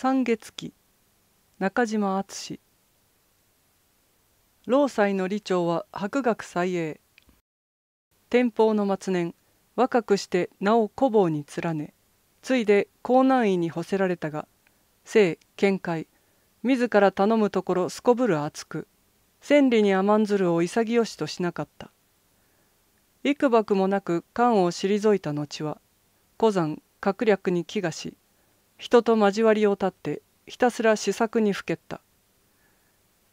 三月期中島敦。労災の理長は博学才英天保の末年若くして名を古坊に連ねついで江南院に干せられたが性見解自ら頼むところすこぶる厚く千里に甘んずるを潔しとしなかった。幾幕もなく官を退いた後は古山閣略に気がし人と交わりを断ってひたすら試作にふけった。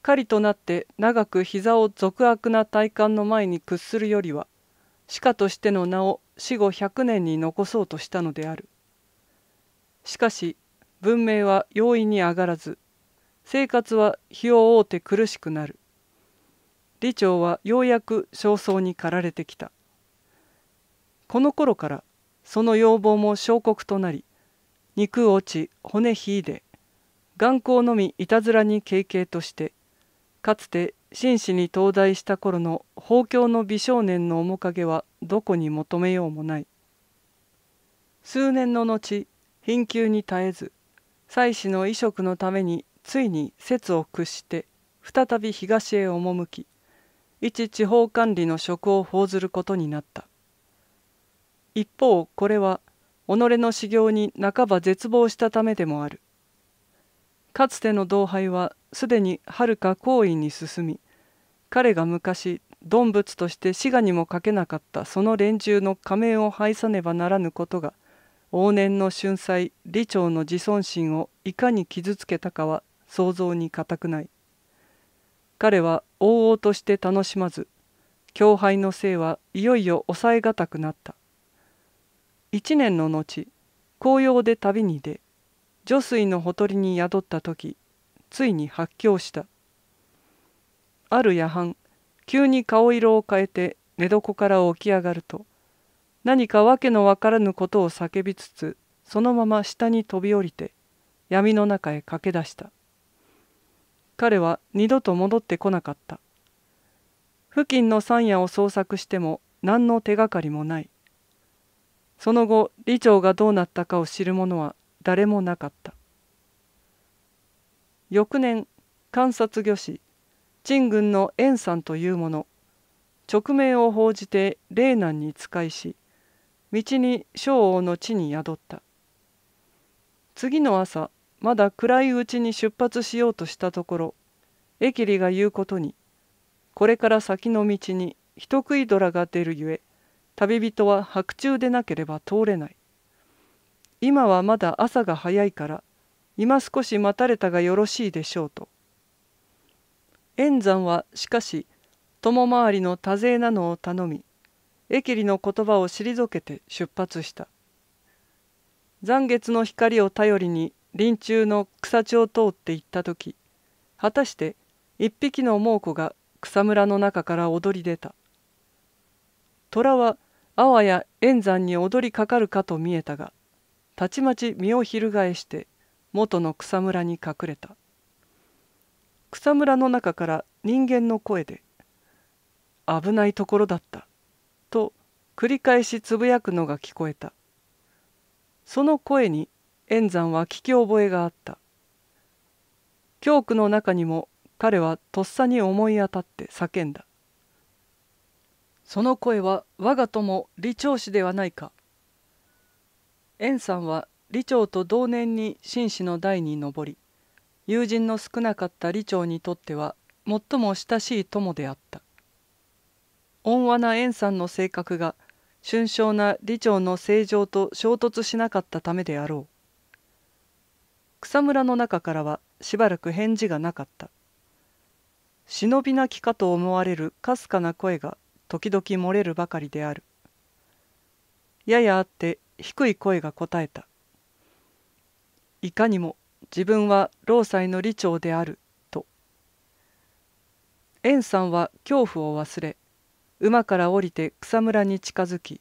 狩りとなって長く膝を俗悪な体感の前に屈するよりは歯科としての名を死後100年に残そうとしたのである。しかし文明は容易に上がらず生活は日を追うて苦しくなる。李長はようやく焦燥に駆られてきた。この頃からその要望も小国となり肉落ち骨ひいで。眼光のみいたずらに経験として。かつて紳士に東大した頃の豊教の美少年の面影はどこに求めようもない。数年の後貧窮に絶えず妻子の移植のためについに節を屈して再び東へ赴き一地方管理の職を報ずることになった。一方これは己の修行に半ば絶望したためでもある。かつての同輩はすでにはるか好意に進み彼が昔鈍物として滋賀にもかけなかったその連中の仮面を拝さねばならぬことが往年の春祭李長の自尊心をいかに傷つけたかは想像に難くない。彼は往々として楽しまず教敗のせいはいよいよ抑えがたくなった。一年の後紅葉で旅に出女水のほとりに宿った時ついに発狂した。ある夜半急に顔色を変えて寝床から起き上がると何か訳のわからぬことを叫びつつそのまま下に飛び降りて闇の中へ駆け出した。彼は二度と戻ってこなかった。付近の山野を捜索しても何の手がかりもない。その後李長がどうなったかを知る者は誰もなかった。翌年観察御師陳軍の円さんという者直命を報じて霊南に仕えし道に将王の地に宿った。次の朝まだ暗いうちに出発しようとしたところ駅里が言うことにこれから先の道に人食い虎が出るゆえ旅人は白昼でなければ通れない。今はまだ朝が早いから今少し待たれたがよろしいでしょうと。円山はしかし友回りの多勢なのを頼み駅里の言葉を退けて出発した。残月の光を頼りに林中の草地を通って行った時果たして一匹の猛虎が草むらの中から踊り出た。虎はあわや円山に踊りかかるかと見えたがたちまち身を翻して元の草むらに隠れた。草むらの中から人間の声で「危ないところだった」と繰り返しつぶやくのが聞こえた。その声に円山は聞き覚えがあった。恐怖の中にも彼はとっさに思い当たって叫んだ。その声は我が友李長氏ではないか。円さんは李長と同年に紳士の代に上り友人の少なかった李長にとっては最も親しい友であった。温和な円さんの性格が俊少な李長の正常と衝突しなかったためであろう。草むらの中からはしばらく返事がなかった。忍びなきかと思われるかすかな声が時々漏れるばかりである。ややあって低い声が答えた。いかにも自分は労災の理長であると。円さんは恐怖を忘れ馬から降りて草むらに近づき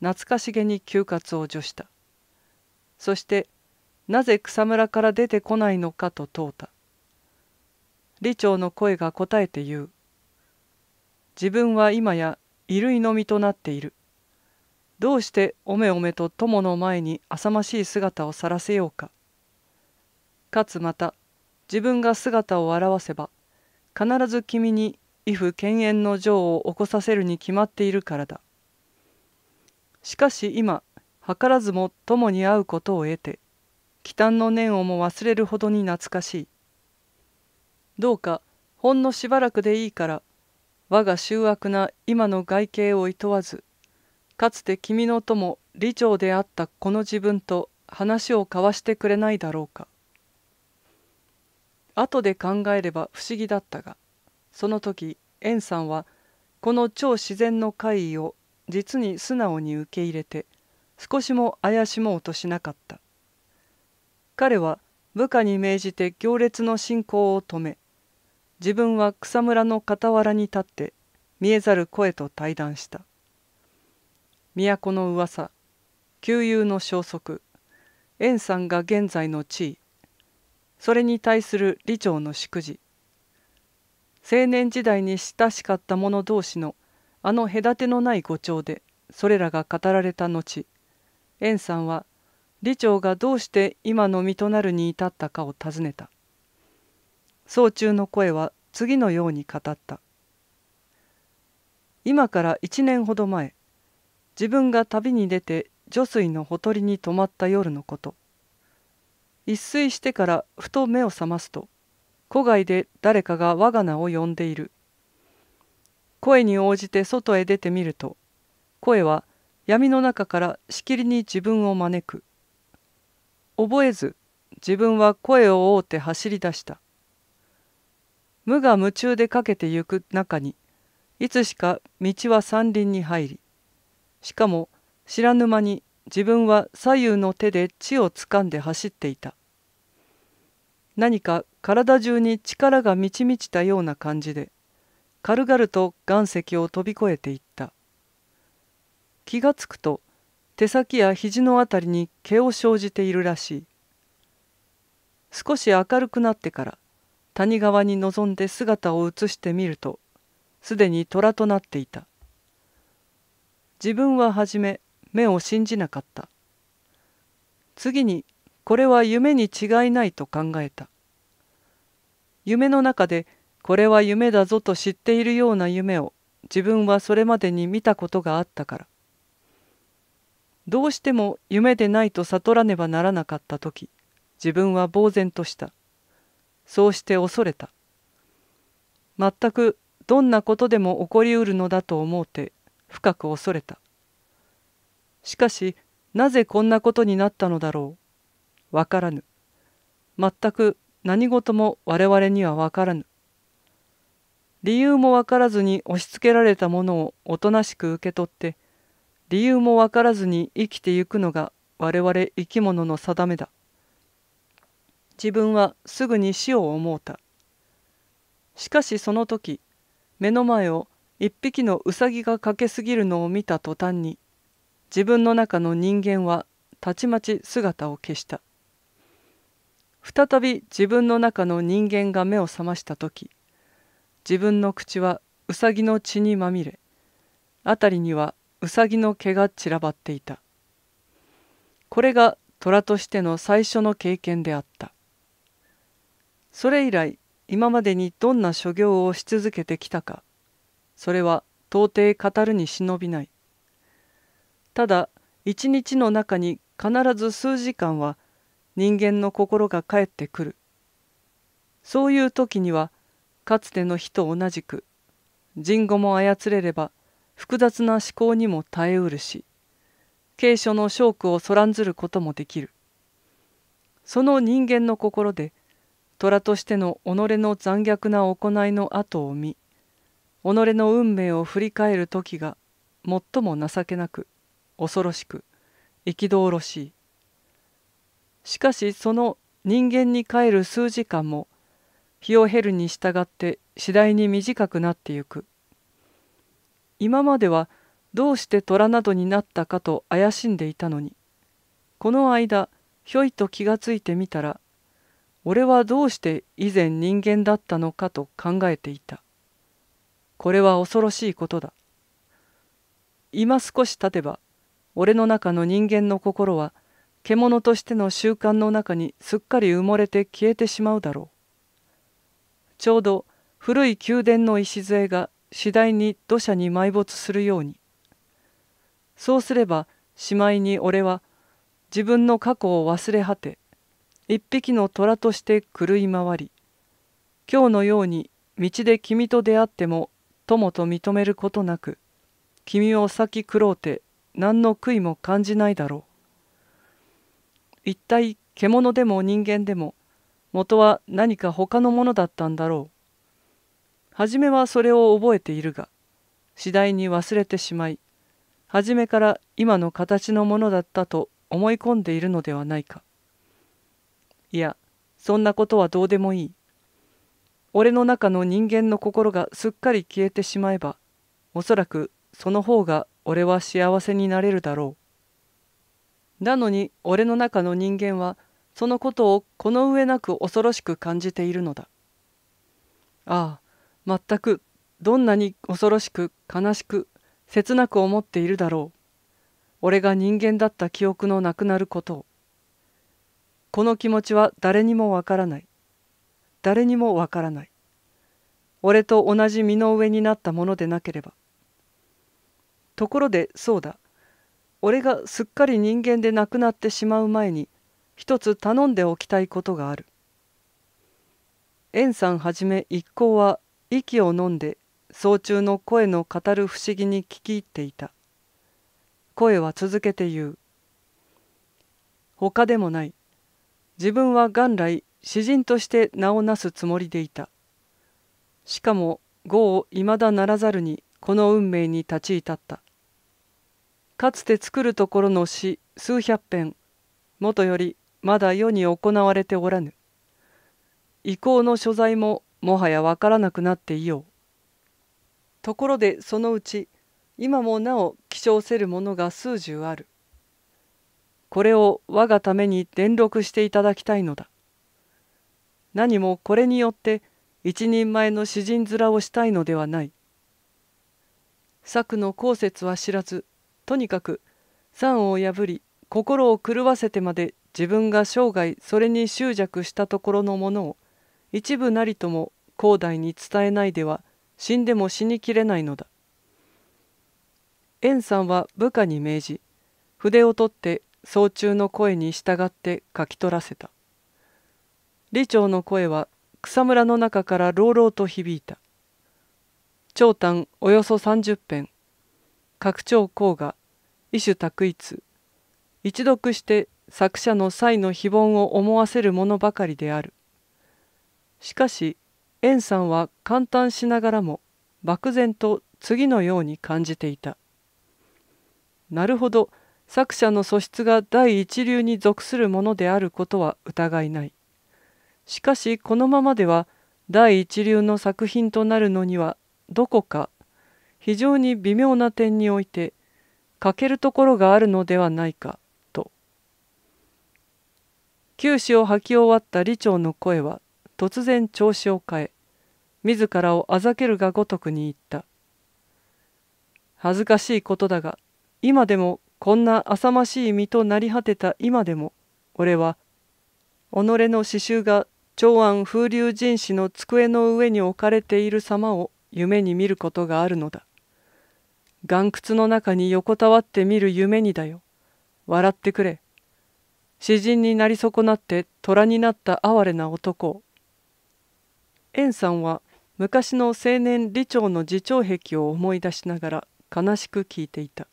懐かしげに休活を除した。そしてなぜ草むらから出てこないのかと問うた。李長の声が答えて言う。自分は今や衣類の身となっているどうしておめおめと友の前に浅ましい姿をさらせようかかつまた自分が姿を現せば必ず君に畏怖犬猿の情を起こさせるに決まっているからだ。しかし今図らずも友に会うことを得て忌憚の念をも忘れるほどに懐かしい。どうかほんのしばらくでいいから我が醜悪な今の外形をいとわずかつて君の友李長であったこの自分と話を交わしてくれないだろうか。後で考えれば不思議だったがその時円さんはこの超自然の怪異を実に素直に受け入れて少しも怪しもうとしなかった。彼は部下に命じて行列の進行を止め自分は草むらの傍らに立って見えざる声と対談した。都の噂旧友の消息円さんが現在の地位それに対する李長の祝辞。青年時代に親しかった者同士のあの隔てのない誤調でそれらが語られた後円さんは李長がどうして今の身となるに至ったかを尋ねた。総中の声は次のように語った。今から一年ほど前自分が旅に出て女水のほとりに泊まった夜のこと。一睡してからふと目を覚ますと戸外で誰かが我が名を呼んでいる。声に応じて外へ出てみると声は闇の中からしきりに自分を招く。覚えず自分は声を覆って走り出した。無我夢中でかけてゆく中にいつしか道は山林に入りしかも知らぬ間に自分は左右の手で地をつかんで走っていた。何か体中に力が満ち満ちたような感じで軽々と岩石を飛び越えていった。気がつくと手先や肘のあたりに毛を生じているらしい。少し明るくなってから谷川に臨んで姿を映してみるとすでに虎となっていた。自分は初め目を信じなかった。次にこれは夢に違いないと考えた。夢の中でこれは夢だぞと知っているような夢を自分はそれまでに見たことがあったから。どうしても夢でないと悟らねばならなかった時自分は呆然とした。そうして恐れた。全くどんなことでも起こりうるのだと思うて深く恐れた。しかしなぜこんなことになったのだろう。わからぬ。全く何事も我々にはわからぬ。理由もわからずに押し付けられたものをおとなしく受け取って理由もわからずに生きてゆくのが我々生き物の定めだ。自分はすぐに死を思うた。しかしその時目の前を一匹のウサギが駆けすぎるのを見た途端に自分の中の人間はたちまち姿を消した。再び自分の中の人間が目を覚ました時自分の口はウサギの血にまみれ辺りにはウサギの毛が散らばっていた。これが虎としての最初の経験であった。それ以来今までにどんな所業をし続けてきたかそれは到底語るに忍びない。ただ一日の中に必ず数時間は人間の心が帰ってくる。そういう時にはかつての日と同じく人語も操れれば複雑な思考にも耐えうるし継承の正句をそらんずることもできる。その人間の心で虎としての己の残虐な行いの後を見己の運命を振り返る時が最も情けなく恐ろしく憤しい。しかしその人間に帰る数時間も日を経るに従って次第に短くなってゆく。今まではどうして虎などになったかと怪しんでいたのにこの間ひょいと気がついてみたら俺はどうして以前人間だったのかと考えていた。これは恐ろしいことだ。今少し経てば、俺の中の人間の心は獣としての習慣の中にすっかり埋もれて消えてしまうだろう。ちょうど古い宮殿の礎が次第に土砂に埋没するように。そうすればしまいに俺は自分の過去を忘れ果て一匹の虎として狂い回り今日のように道で君と出会っても友と認めることなく君を先食ろうて何の悔いも感じないだろう。一体獣でも人間でも元は何か他のものだったんだろう。初めはそれを覚えているが次第に忘れてしまい初めから今の形のものだったと思い込んでいるのではないか。いやそんなことはどうでもいい俺の中の人間の心がすっかり消えてしまえばおそらくその方が俺は幸せになれるだろう。なのに俺の中の人間はそのことをこの上なく恐ろしく感じているのだ。ああ全くどんなに恐ろしく悲しく切なく思っているだろう。俺が人間だった記憶のなくなることを。この気持ちは誰にもわからない。誰にもわからない。俺と同じ身の上になったものでなければ。ところでそうだ。俺がすっかり人間でなくなってしまう前に一つ頼んでおきたいことがある。円さんはじめ一行は息を飲んで早中の声の語る不思議に聞き入っていた。声は続けて言う。他でもない。自分は元来詩人として名をなすつもりでいた。しかも語をいまだならざるにこの運命に立ち至った。かつて作るところの詩数百編もとよりまだ世に行われておらぬ。意向の所在ももはやわからなくなっていよう。ところでそのうち今もなお希少せるものが数十ある。これを我がために伝録していただきたいのだ。何もこれによって一人前の詩人面をしたいのではない。策の後説は知らずとにかく山を破り心を狂わせてまで自分が生涯それに執着したところのものを一部なりとも広大に伝えないでは死んでも死にきれないのだ。円さんは部下に命じ筆を取って早中の声に従って書き取らせた。李長の声は草むらの中から朗々と響いた。長短およそ30編。拡張講画、異種択一。一読して作者の才の非凡を思わせるものばかりである。しかし、円さんは簡単しながらも漠然と次のように感じていた。なるほど、作者の素質が第一流に属するものであることは疑いない。しかしこのままでは第一流の作品となるのにはどこか非常に微妙な点において欠けるところがあるのではないかと九死を吐き終わった李長の声は突然調子を変え自らをあざけるがごとくに言った恥ずかしいことだが今でもこんな浅ましい身となり果てた今でも俺は己の刺繍が長安風流人士の机の上に置かれている様を夢に見ることがあるのだ。岩窟の中に横たわって見る夢にだよ。笑ってくれ。詩人になり損なって虎になった哀れな男を。円さんは昔の青年李長の自重癖を思い出しながら悲しく聞いていた。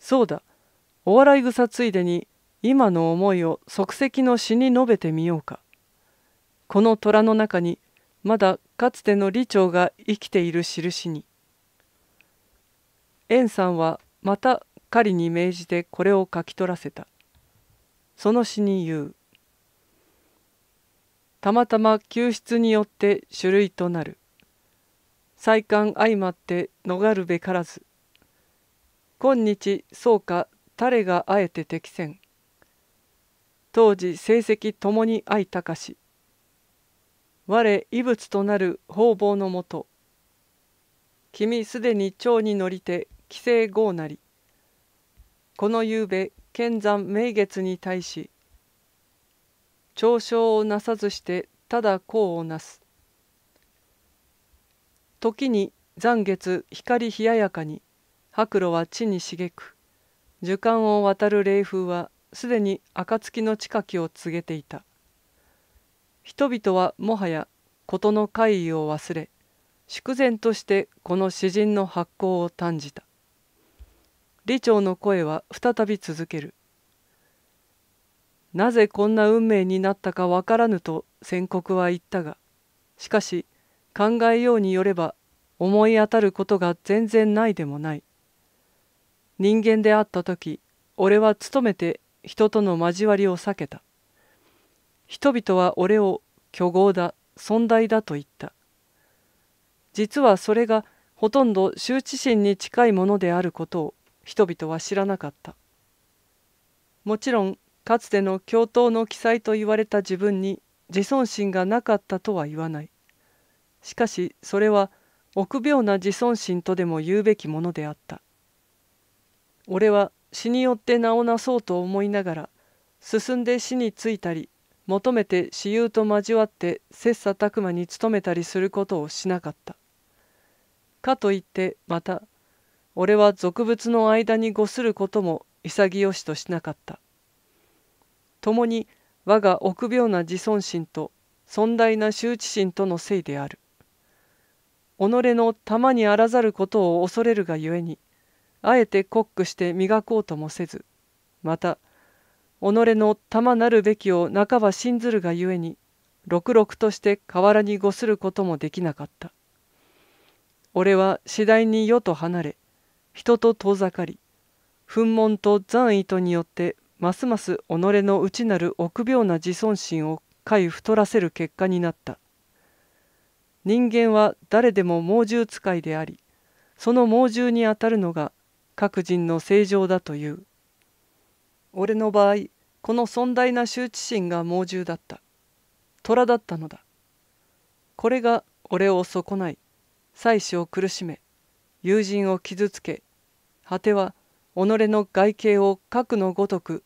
そうだ、お笑い草ついでに今の思いを即席の詩に述べてみようか。この虎の中にまだかつての李長が生きている印に。円さんはまた狩りに命じてこれを書き取らせた。その詩に言う。たまたま救出によって種類となる。再刊相まって逃るべからず。今日そうか誰があえて適せん。当時成績ともに相高し。我異物となる方々のもと。君すでに蝶に乗りて帰省豪なり。この夕べ剣山名月に対し嘲笑をなさずしてただ功をなす。時に残月光冷ややかに。白露は地に茂く。樹間を渡る冷風はすでに暁の近きを告げていた。人々はもはや事の怪異を忘れ祝然としてこの詩人の発行を短じた。李長の声は再び続ける。なぜこんな運命になったかわからぬと宣告は言ったがしかし考えようによれば思い当たることが全然ないでもない。人間であった時俺は努めて人との交わりを避けた。人々は俺を虚豪だ尊大だと言った。実はそれがほとんど羞恥心に近いものであることを人々は知らなかった。もちろんかつての教頭の記載と言われた自分に自尊心がなかったとは言わない。しかしそれは臆病な自尊心とでも言うべきものであった。俺は死によって名をなそうと思いながら進んで死についたり求めて私有と交わって切磋琢磨に努めたりすることをしなかった。かといってまた俺は俗物の間にごすることも潔しとしなかった。共に我が臆病な自尊心と尊大な羞恥心とのせいである。己の玉にあらざることを恐れるがゆえにあえてコックして磨こうともせずまた己の玉なるべきを半ば信ずるがゆえにろくろくとして河原にごすることもできなかった。俺は次第に世と離れ人と遠ざかり憤懣と残意とによってますます己の内なる臆病な自尊心を回太らせる結果になった。人間は誰でも猛獣使いでありその猛獣にあたるのが各人の正常だという。俺の場合この尊大な羞恥心が猛獣だった。虎だったのだ。これが俺を損ない。妻子を苦しめ。友人を傷つけ。果ては己の外形を核のごとく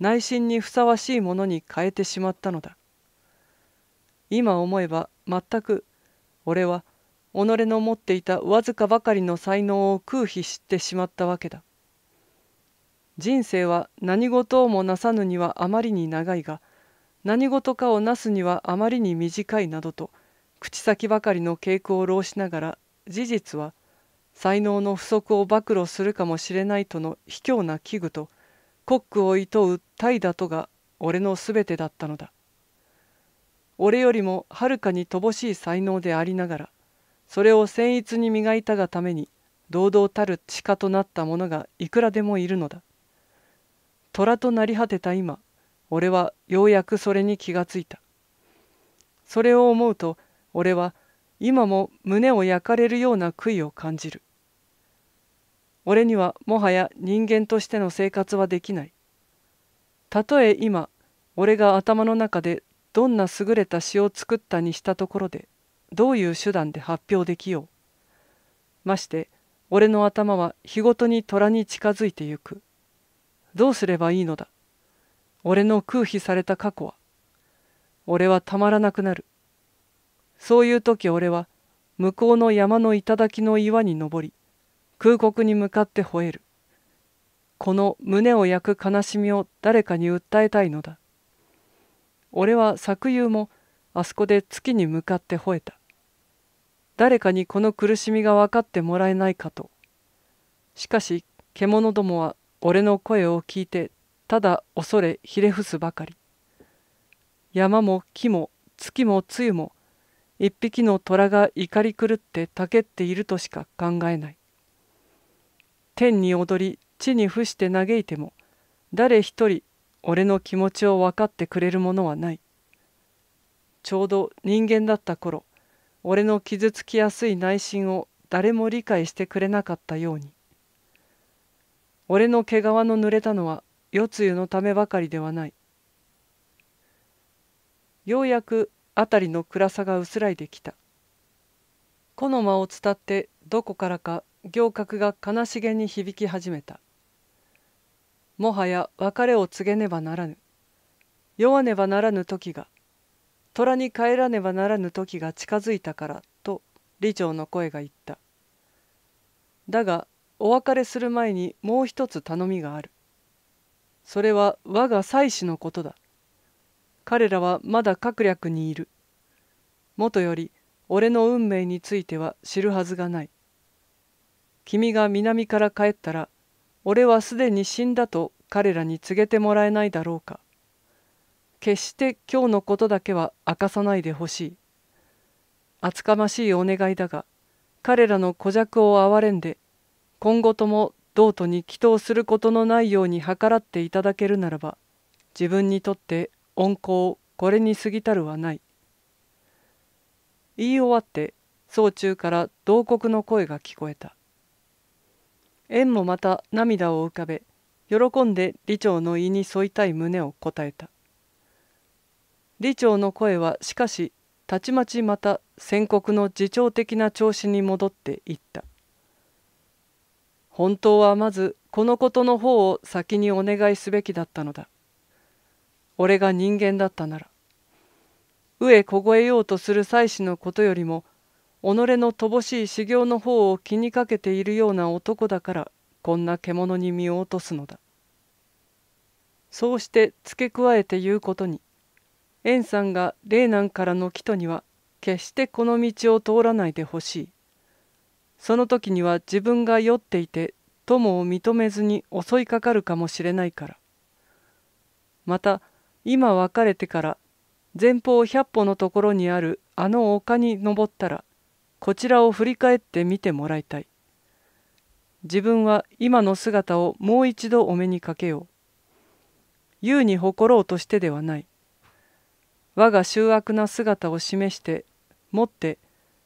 内心にふさわしいものに変えてしまったのだ。今思えば全く俺は己の持っていたわずかばかりの才能を空飛してしまったわけだ人生は何事をもなさぬにはあまりに長いが何事かをなすにはあまりに短いなどと口先ばかりの稽古を浪しながら事実は才能の不足を暴露するかもしれないとの卑怯な危惧とコックをいとう怠惰とが俺のすべてだったのだ。俺よりもはるかに乏しい才能でありながらそれを僭越に磨いたがために堂々たる地下となった者がいくらでもいるのだ。虎となり果てた今俺はようやくそれに気がついた。それを思うと俺は今も胸を焼かれるような悔いを感じる。俺にはもはや人間としての生活はできない。たとえ今俺が頭の中でどんな優れた詩を作ったにしたところでどういう手段で発表できよう。まして俺の頭は日ごとに虎に近づいてゆく。どうすればいいのだ。俺の空飛された過去は。俺はたまらなくなる。そういう時俺は向こうの山の頂の岩に登り空国に向かって吠える。この胸を焼く悲しみを誰かに訴えたいのだ。俺は昨夕もあそこで月に向かって吠えた。誰かにこの苦しみが分かってもらえないかと。しかし獣どもは俺の声を聞いてただ恐れひれ伏すばかり。山も木も月も露も一匹の虎が怒り狂ってたけっているとしか考えない。天に踊り地に伏して嘆いても誰一人俺の気持ちを分かってくれるものはない。ちょうど人間だった頃俺の傷つきやすい内心を誰も理解してくれなかったように。俺の毛皮の濡れたのは夜露のためばかりではない。ようやく辺りの暗さが薄らいできた。木の間を伝ってどこからか行角が悲しげに響き始めた。もはや別れを告げねばならぬ酔わねばならぬ時が。虎に帰らねばならぬ時が近づいたからと李長の声が言った。だがお別れする前にもう一つ頼みがある。それは我が妻子のことだ。彼らはまだ閣略にいる。もとより俺の運命については知るはずがない。君が南から帰ったら俺はすでに死んだと彼らに告げてもらえないだろうか。決して今日のことだけは明かさないでほしい。厚かましいお願いだが彼らの古弱を憐れんで今後とも道途に祈祷することのないように計らっていただけるならば自分にとって恩公これに過ぎたるはない。言い終わって総中から同国の声が聞こえた。縁もまた涙を浮かべ喜んで李長の意に添いたい旨を答えた。李長の声はしかしたちまちまた宣告の自重的な調子に戻っていった。本当はまずこのことの方を先にお願いすべきだったのだ。俺が人間だったなら。飢え凍えようとする妻子のことよりも己の乏しい修行の方を気にかけているような男だからこんな獣に身を落とすのだ。そうして付け加えて言うことに。円さんが霊南からの帰途には決してこの道を通らないでほしい。その時には自分が酔っていて友を認めずに襲いかかるかもしれないから。また今別れてから前方百歩のところにあるあの丘に登ったらこちらを振り返って見てもらいたい。自分は今の姿をもう一度お目にかけよう。優に誇ろうとしてではない。我が醜悪な姿を示してもって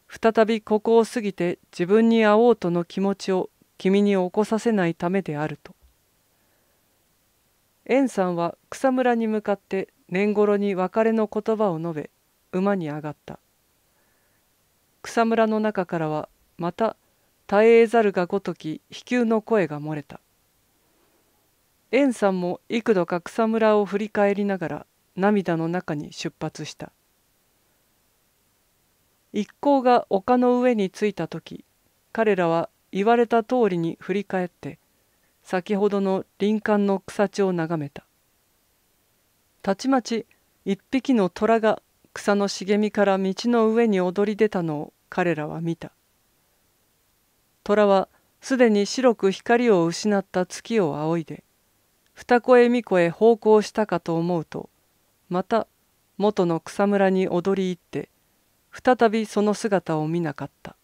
再びここを過ぎて自分に会おうとの気持ちを君に起こさせないためであると。円さんは草むらに向かって年頃に別れの言葉を述べ馬に上がった。草むらの中からはまた絶えざるがごとき悲求の声が漏れた。円さんも幾度か草むらを振り返りながら涙の中に出発した。一行が丘の上に着いた時彼らは言われた通りに振り返って先ほどの林間の草地を眺めた。たちまち一匹の虎が草の茂みから道の上に踊り出たのを彼らは見た。虎はすでに白く光を失った月を仰いで二声三声奉公したかと思うとまた元の草むらに踊り入って再びその姿を見なかった。